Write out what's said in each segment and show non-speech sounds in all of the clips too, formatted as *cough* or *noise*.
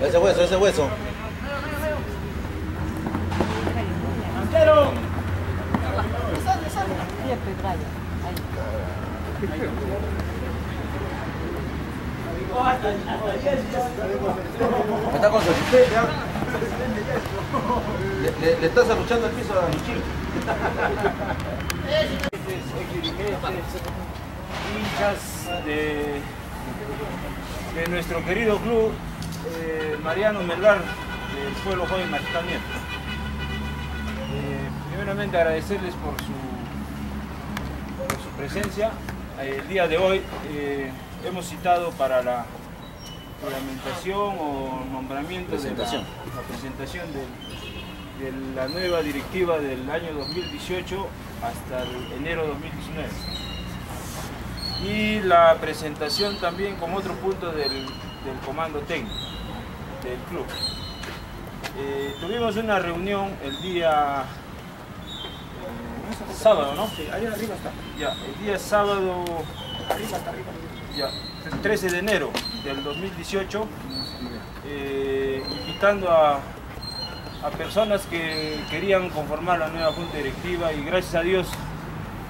Ese hueso, ese hueso. Está con su le, le, le estás arruchando el piso a Luchín hinchas de, de nuestro querido club eh, Mariano Melgar del pueblo joven Martán Nieto. Eh, primeramente agradecerles por su, por su presencia. Eh, el día de hoy eh, hemos citado para la reglamentación o nombramiento Presentación. de la, la presentación de, de la nueva directiva del año 2018 hasta el enero 2019 y la presentación también como otro punto del, del comando técnico del club. Eh, tuvimos una reunión el día eh, sábado, ¿no? Sí, ahí arriba está. Ya, el día sábado, arriba está arriba. Ya, el 13 de enero del 2018, eh, invitando a, a personas que querían conformar la nueva junta directiva y gracias a Dios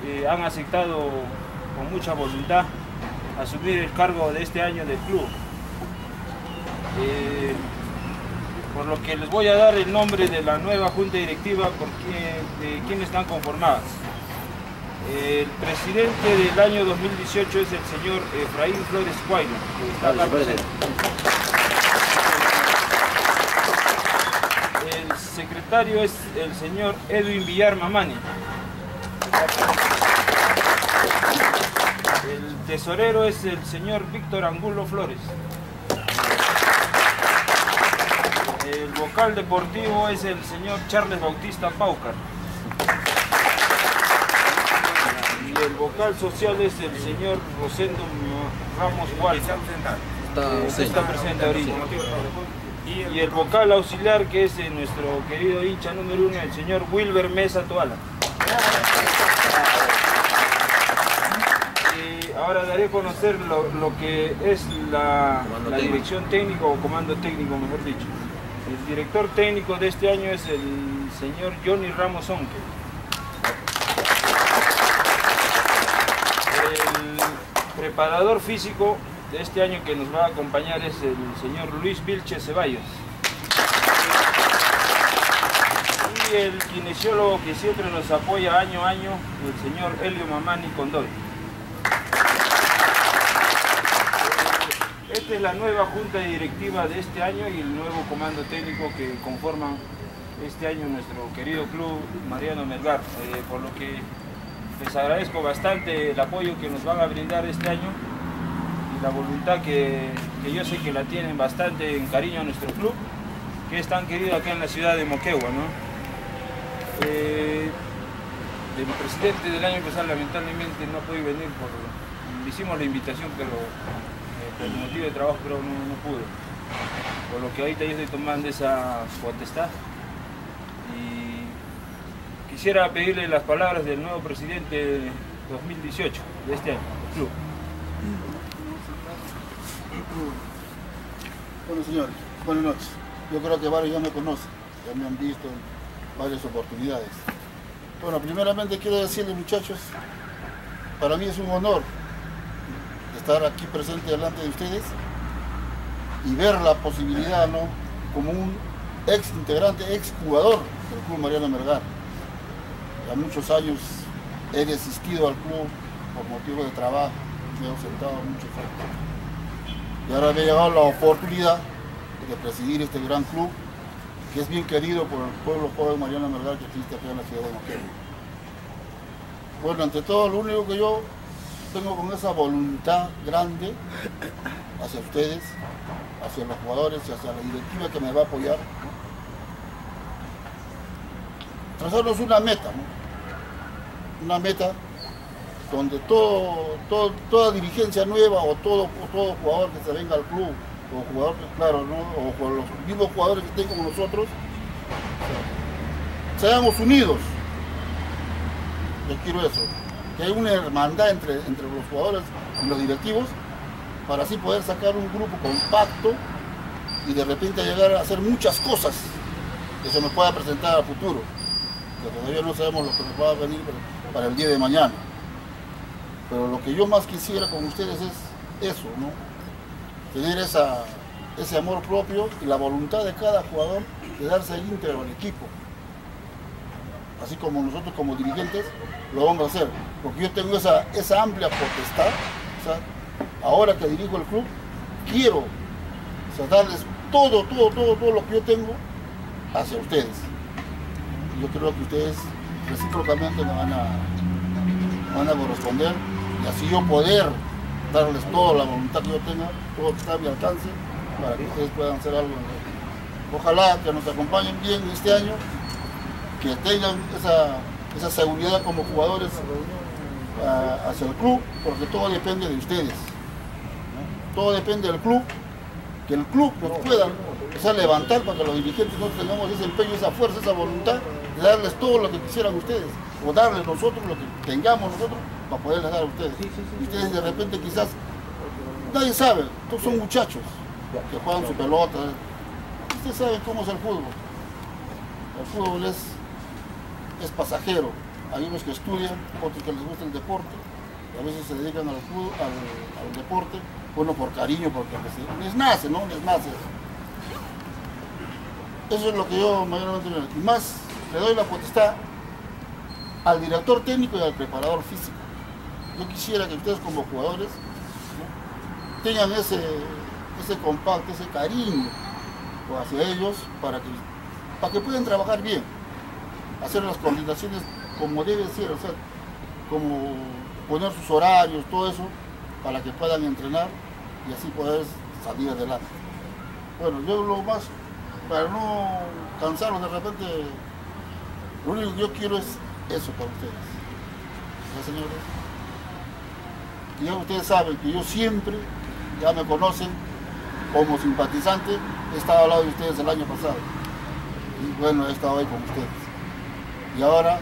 eh, han aceptado con mucha voluntad asumir el cargo de este año del club. Eh, por lo que les voy a dar el nombre de la nueva junta directiva porque, de quienes están conformadas. El presidente del año 2018 es el señor Efraín Flores Cuayla, que está acá presente. El secretario es el señor Edwin Villar Mamani. El tesorero es el señor Víctor Angulo Flores. El vocal deportivo es el señor Charles Bautista Paucar. Y el vocal social es el señor Rosendo Ramos Walter. Está, está presente ahorita. Y el vocal auxiliar que es eh, nuestro querido hincha número uno, el señor Wilber Mesa Toala. Y ahora daré a conocer lo, lo que es la, dirección técnica o comando técnico, mejor dicho. El director técnico de este año es el señor Johnny Ramos Onque. El preparador físico de este año que nos va a acompañar es el señor Luis Vilche Ceballos. Y el kinesiólogo que siempre nos apoya año a año, el señor Elio Mamani Condoy. Esta es la nueva junta directiva de este año y el nuevo comando técnico que conforman este año nuestro querido club Mariano Melgar, eh, por lo que les agradezco bastante el apoyo que nos van a brindar este año la voluntad que, que yo sé que la tienen bastante en cariño a nuestro club, que es tan querido acá en la ciudad de Moquegua. ¿no? Eh, el presidente del año pasado lamentablemente no pudo venir, por, le hicimos la invitación, pero eh, por motivo de trabajo pero no, no pudo. Por lo que ahorita yo estoy tomando esa potestad y quisiera pedirle las palabras del nuevo presidente 2018 de este año, club. Bueno, señores, buenas noches. Yo creo que varios ya me conocen, ya me han visto en varias oportunidades. Bueno, primeramente quiero decirles, muchachos, para mí es un honor estar aquí presente delante de ustedes y ver la posibilidad, ¿no? Como un ex integrante, ex jugador del Club Mariano Melgar. Ya muchos años he desistido al club por motivo de trabajo, me he ausentado mucho tiempo. Y ahora me ha llegado la oportunidad de presidir este gran club, que es bien querido por el pueblo joven Mariano Melgar que existe acá en la ciudad de Moquegua. Bueno, ante todo, lo único que yo tengo con esa voluntad grande hacia ustedes, hacia los jugadores y hacia la directiva que me va a apoyar, trazarnos una meta, ¿no? una meta donde todo, toda dirigencia nueva o todo, todo jugador que se venga al club, o jugador, claro, o con los mismos jugadores que estén como nosotros, seamos unidos. Yo quiero eso, que hay una hermandad entre, entre los jugadores y los directivos para así poder sacar un grupo compacto y de repente llegar a hacer muchas cosas que se nos pueda presentar a futuro, que todavía no sabemos lo que nos va a venir para el día de mañana. Pero lo que yo más quisiera con ustedes es eso, ¿no? Tener esa, ese amor propio y la voluntad de cada jugador de darse íntegro al equipo. Así como nosotros como dirigentes lo vamos a hacer. Porque yo tengo esa, esa amplia potestad. ahora que dirijo el club, quiero darles todo, todo, todo, todo lo que yo tengo hacia ustedes. Yo creo que ustedes recíprocamente me van a, van a corresponder así yo poder darles toda la voluntad que yo tenga, todo lo que está a mi alcance, para que ustedes puedan hacer algo. Ojalá que nos acompañen bien este año, que tengan esa, esa seguridad como jugadores hacia el club, porque todo depende de ustedes. Todo depende del club, que el club nos pueda levantar para que los dirigentes no tengamos ese empeño, esa fuerza, esa voluntad de darles todo lo que quisieran ustedes, o darles nosotros lo que tengamos nosotros para poderles dar a ustedes. Y ustedes de repente quizás, nadie sabe, todos son muchachos que juegan su pelota. Ustedes saben cómo es el fútbol. El fútbol es, es pasajero. Hay unos que estudian, otros que les gusta el deporte, a veces se dedican al, fútbol, al, deporte, bueno, por cariño, porque les nace, ¿no? Les nace. Eso es lo que yo mayormente Y más le doy la potestad al director técnico y al preparador físico. Yo quisiera que ustedes como jugadores tengan ese, ese compacto, ese cariño hacia ellos para que, para que puedan trabajar bien, hacer las coordinaciones como debe ser, o sea, como poner sus horarios, todo eso, para que puedan entrenar y así poder salir adelante. Bueno, yo lo más, para no cansarlos de repente, lo único que yo quiero es eso para ustedes. ¿Ya, señores? Ya ustedes saben que yo siempre, ya me conocen como simpatizante, he estado al lado de ustedes el año pasado. Y bueno, he estado ahí con ustedes. Y ahora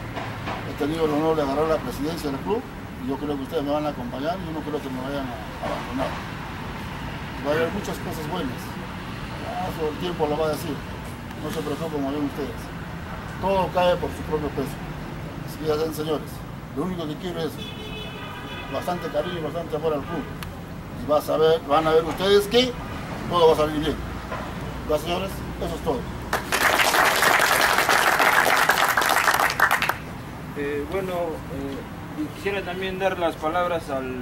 he tenido el honor de agarrar la presidencia del club y yo creo que ustedes me van a acompañar y yo no creo que me vayan a abandonar. Va a haber muchas cosas buenas. Ah, el tiempo lo va a decir. No se preocupen como ven ustedes. Todo cae por su propio peso. Así que ya saben, señores, lo único que quiero es bastante cariño y bastante amor al club. Y vas a ver, van a ver ustedes que todo va a salir bien. Gracias, señores. Eso es todo. Eh, bueno, eh, quisiera también dar las palabras al,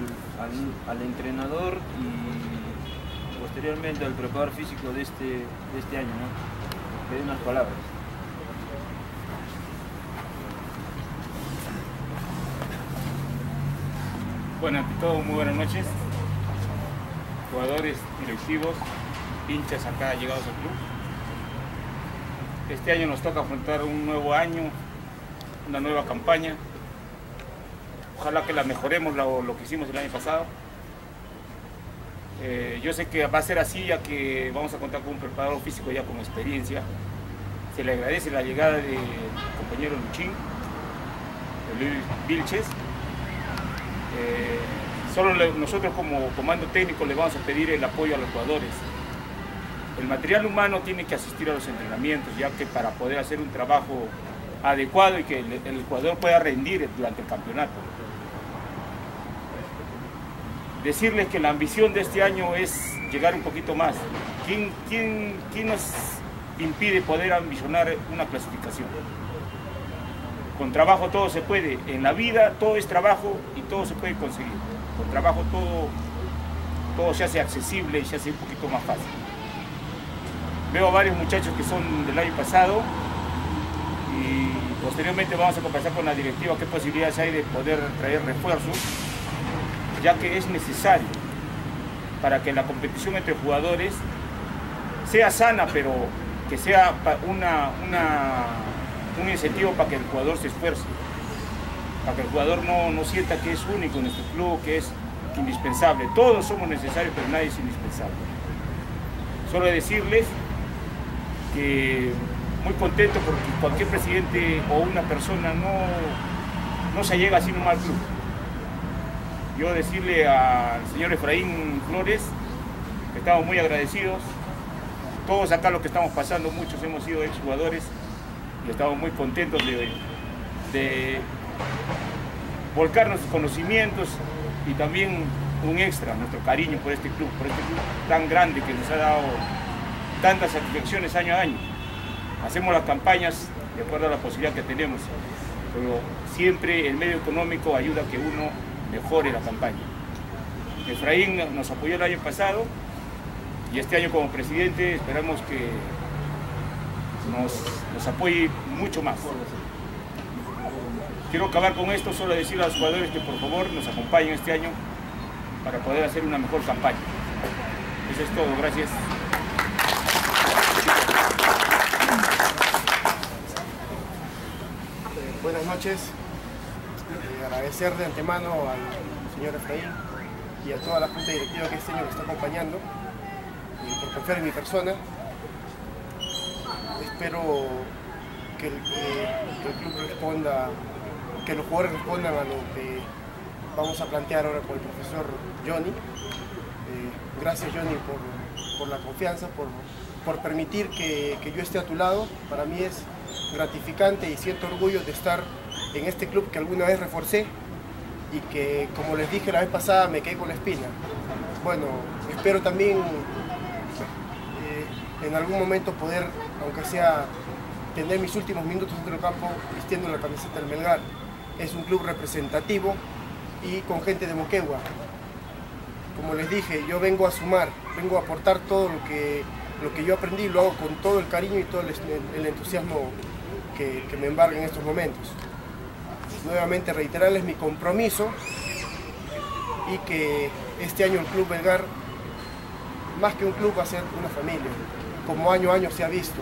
al, entrenador y posteriormente al preparador físico de este, de este año, ¿no? Unas palabras. Bueno, ante todo, muy buenas noches. Jugadores, directivos, hinchas acá llegados al club. Este año nos toca afrontar un nuevo año, una nueva campaña. Ojalá que la mejoremos lo, que hicimos el año pasado. Eh, yo sé que va a ser así ya que vamos a contar con un preparador físico ya con experiencia. Se le agradece la llegada del compañero Luchín, de Luis Vilches. Eh, solo nosotros como comando técnico le vamos a pedir el apoyo a los jugadores. El material humano tiene que asistir a los entrenamientos, ya que para poder hacer un trabajo adecuado y que el, jugador pueda rendir durante el campeonato. Decirles que la ambición de este año es llegar un poquito más. ¿Quién, quién, quién nos impide poder ambicionar una clasificación? Con trabajo todo se puede. En la vida todo es trabajo y todo se puede conseguir. Con trabajo todo, todo se hace accesible y se hace un poquito más fácil. Veo a varios muchachos que son del año pasado y posteriormente vamos a conversar con la directiva qué posibilidades hay de poder traer refuerzos, ya que es necesario para que la competición entre jugadores sea sana, pero que sea una, un incentivo para que el jugador se esfuerce, para que el jugador no, no sienta que es único en nuestro club, que es indispensable. Todos somos necesarios, pero nadie es indispensable. Solo decirles que muy contento porque cualquier presidente o una persona no, no se llega así nomás al club. yo decirle al señor Efraín Flores que estamos muy agradecidos. Todos acá los que estamos pasando, muchos hemos sido exjugadores y estamos muy contentos de, de volcar nuestros conocimientos y también un extra, nuestro cariño por este club, por este club tan grande que nos ha dado tantas satisfacciones año a año. Hacemos las campañas de acuerdo a la posibilidad que tenemos, pero siempre el medio económico ayuda a que uno mejore la campaña. Efraín nos apoyó el año pasado y este año como presidente esperamos que nos, apoye mucho más. Quiero acabar con esto, solo decirle a los jugadores que por favor nos acompañen este año para poder hacer una mejor campaña. Eso es todo, gracias. buenas noches. Eh, agradecer de antemano al señor Efraín y a toda la junta directiva que este año me está acompañando y por confiar en mi persona. Espero que el, club responda, que los jugadores respondan a lo que vamos a plantear ahora con el profesor Johnny. Eh, gracias Johnny por, por la confianza, por, por permitir que, que yo esté a tu lado. Para mí es gratificante y siento orgullo de estar en este club que alguna vez reforcé y que, como les dije la vez pasada, me quedé con la espina. Bueno, espero también eh, en algún momento poder, aunque sea tener mis últimos minutos dentro del campo vistiendo la camiseta del Melgar. Es un club representativo y con gente de Moquegua. Como les dije, yo vengo a sumar, vengo a aportar todo lo que, lo que yo aprendí, lo hago con todo el cariño y todo el, entusiasmo que, que me embarga en estos momentos. Nuevamente reiterarles mi compromiso y que este año el Club Belgar, más que un club, va a ser una familia, como año a año se ha visto,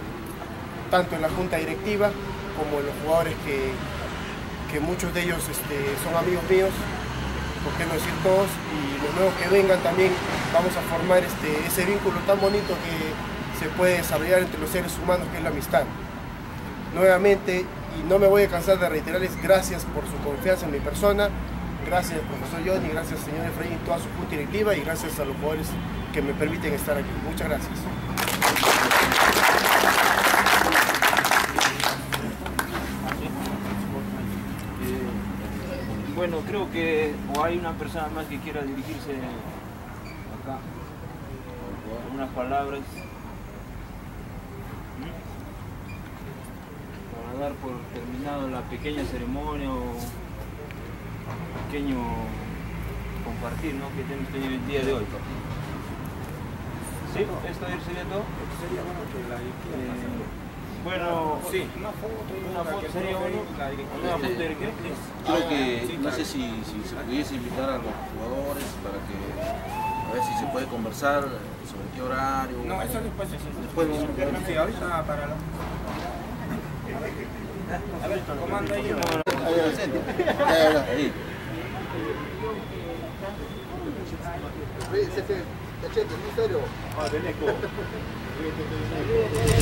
tanto en la junta directiva como en los jugadores que, que muchos de ellos este, son amigos míos, por qué no decir todos, y los nuevos que vengan también vamos a formar este, ese vínculo tan bonito que se puede desarrollar entre los seres humanos que es la amistad. Nuevamente, y no me voy a cansar de reiterarles gracias por su confianza en mi persona, gracias profesor Johnny, gracias señor Efraín toda su junta directiva y gracias a los jugadores que me permiten estar aquí. Muchas gracias. Eh, bueno, creo que o hay una persona más que quiera dirigirse acá. Con unas palabras. ¿Mm? Para dar por terminado la pequeña ceremonia o pequeño compartir ¿no? que tenemos tenido el día de hoy. ¿Sí? ¿Esto sería todo? Eh, bueno, sí. Una foto sería bueno. Una foto de qué? Creo que, no sé si, si se pudiese invitar a los jugadores para que, a ver si se puede conversar sobre qué horario. No, eso después es Después vamos Sí, ahorita para la... A ver, comanda ahí. Ahí, ahí. Cachete, serio. Ah, *laughs*